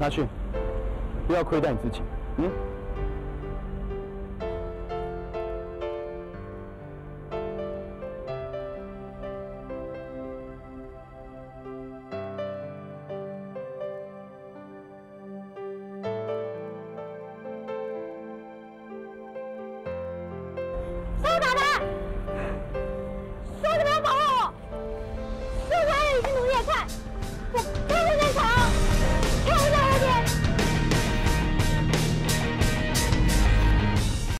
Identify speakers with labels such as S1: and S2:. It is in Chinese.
S1: 拿去不要亏待你自己。嗯？